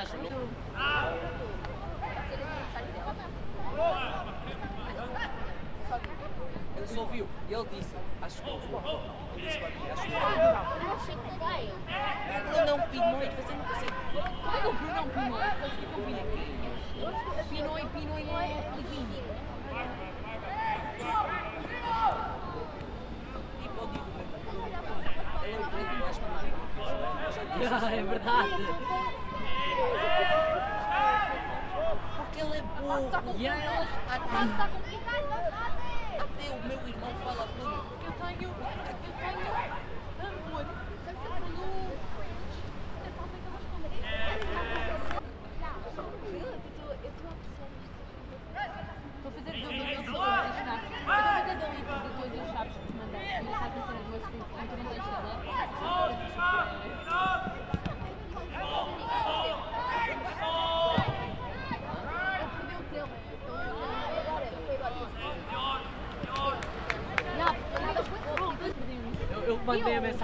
Ele só ouviu, ele disse, acho que ouviu. Ele disse para mim, acho que ouviu. Não pinou e fazia uma coisa. Como o pinou? Eu aqui. Pinou e pinou e é pinou. Tipo, eu digo, ele é o preto mais para ah, É verdade.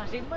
什么？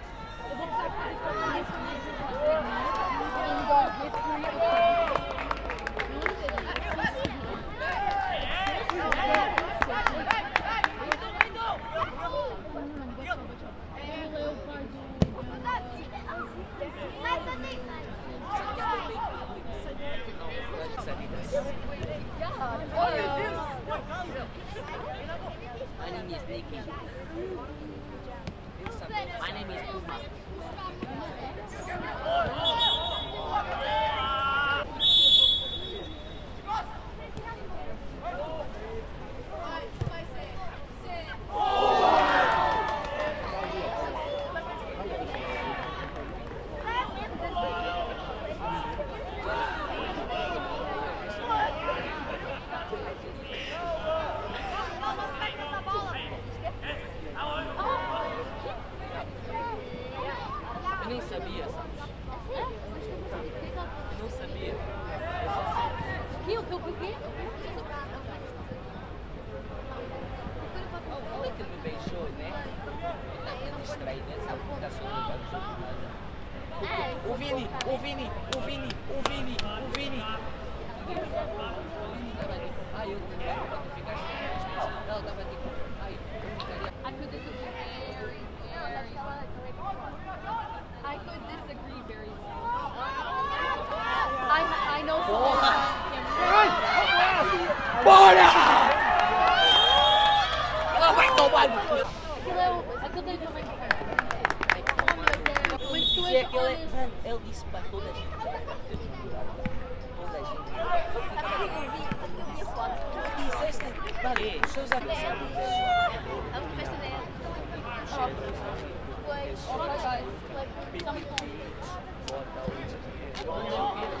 perguntei também é que ele, disse para toda gente. Toda a A festa dela. Depois, depois, depois, depois, depois, o que depois, depois,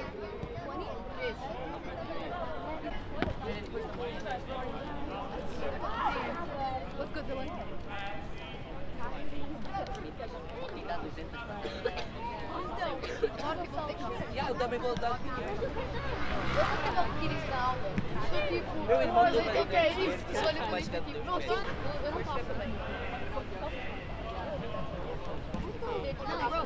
eu também vou dar. Eu Meu irmão também eu quero tem isso. que Isso olha pra mais mim, que tipo, a não, tua sim, eu eu não faço também. Não,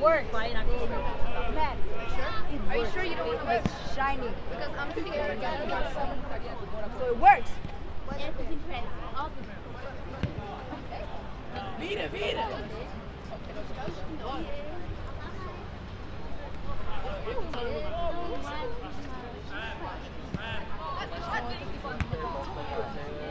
works. Why not? Are you sure? You sure you don't want to wear shiny? Because I'm scared. So it works. Vita, Vita. What?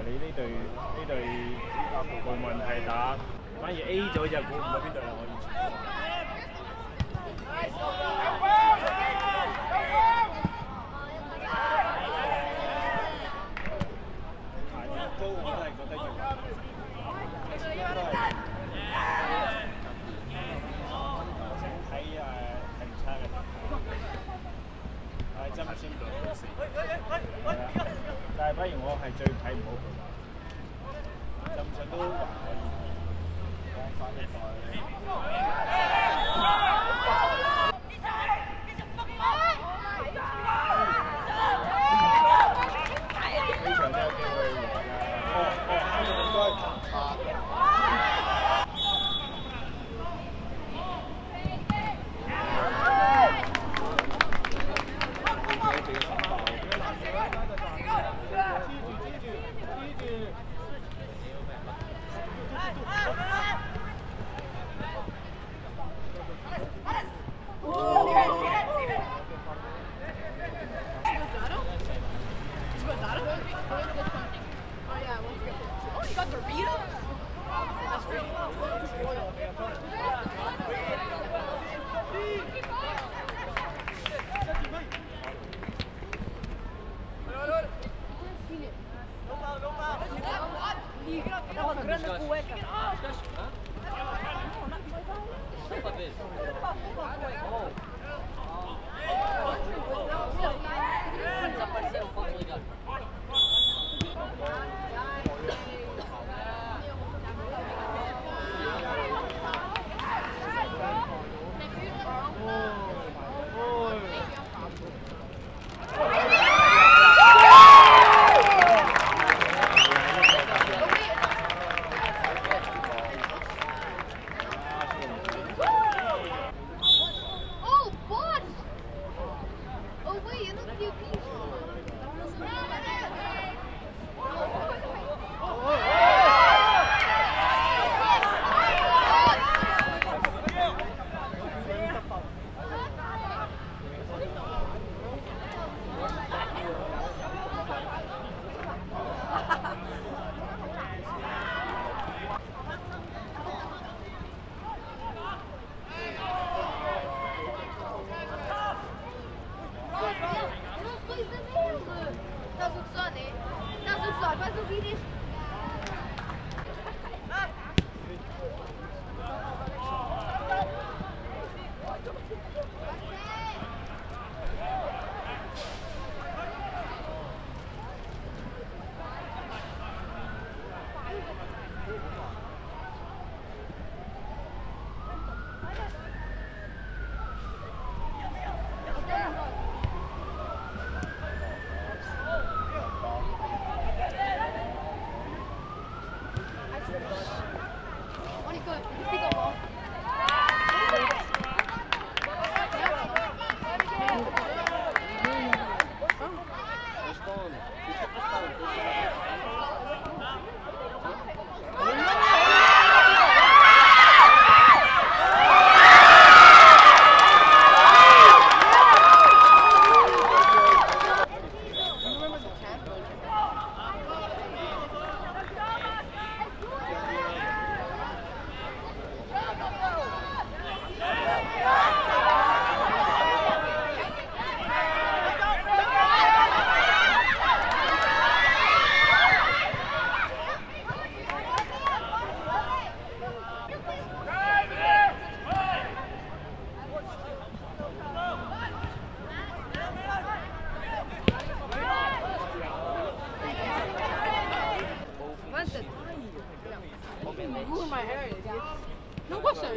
你呢隊呢隊主客盤對問係打，反而 A 咗就估唔到邊隊可以。係最睇唔好佢啦。林晨都還可以，講翻一代。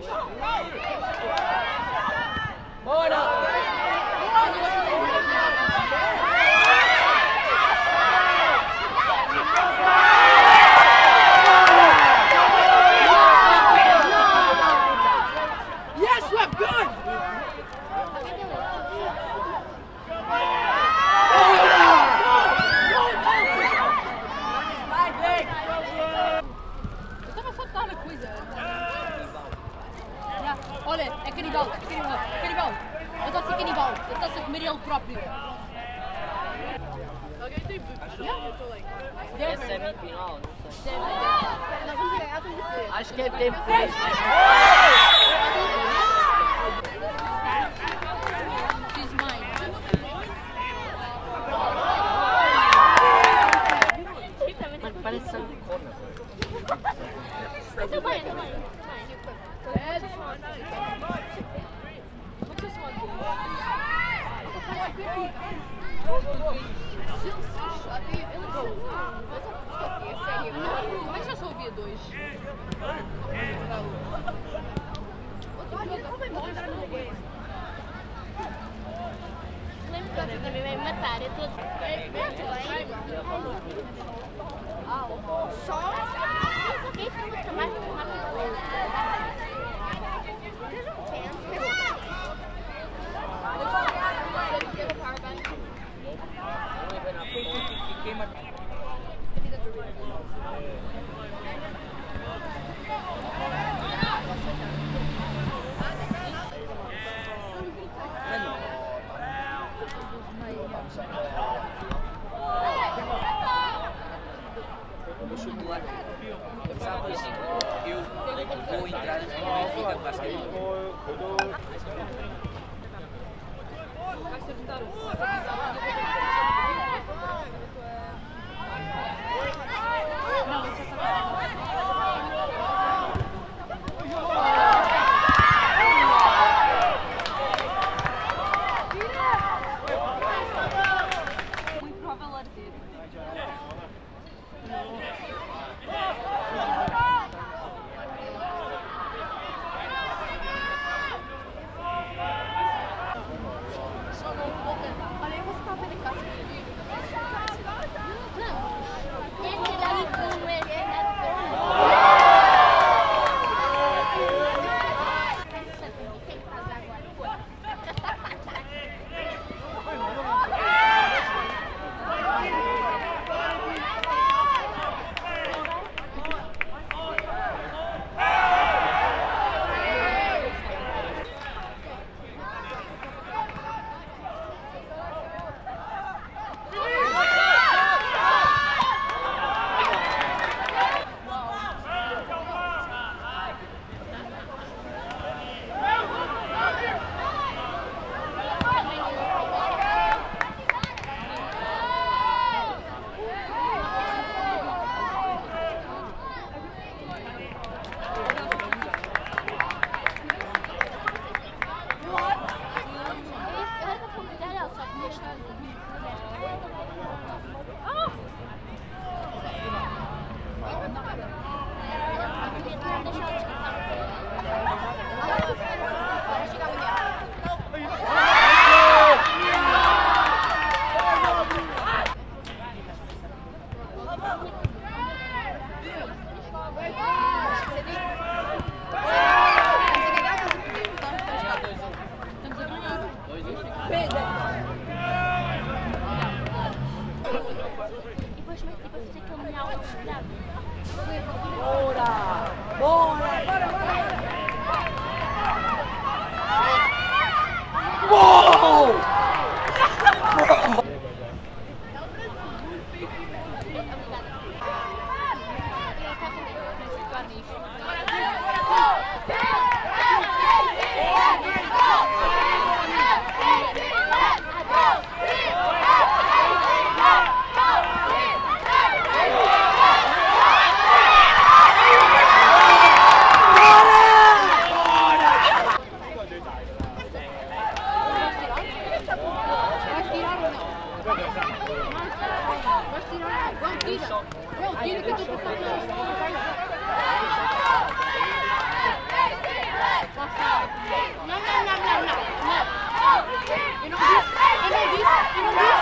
Vamos! Acho que é tempo por isso. Parece sangue de cobra. Então vai, então vai. É, Thank you que já só dois? Lembro que você também vai me matar. Eu tô. É, Só? Não, tira. Não, tira que eu tô pensando. Não, não, não, não, não. não. Eu não disse, eu não disse, eu não disse.